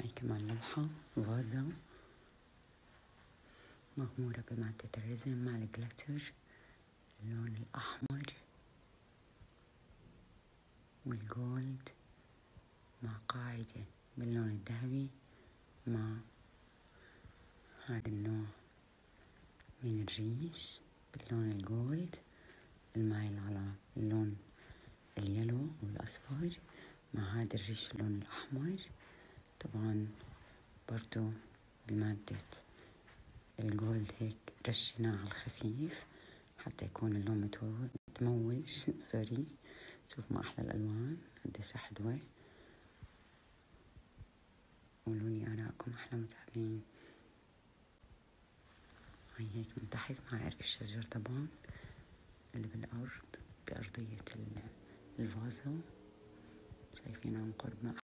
هاي كمان لوحة فازة مغمورة بمادة ال resin مع ال glitter اللون الأحمر. وال gold. مع قاعدة باللون الذهبي. مع هذا النوع من الريش باللون ال gold. المايل على اللون ال yellow والأصفر. مع هذا الريش اللون الأحمر. طبعا برضو بمادة ال gold هيك رشيناه على الخفيف حتى يكون اللون متموج sorry. شوف ما أحلى الألوان قديش حلوة. قولوا لي آراءكم أحلى متابعين هاي هيك من تحت مع عرق الشجر طبعا اللي بالأرض بأرضية الفازة شايفين عن قرب ما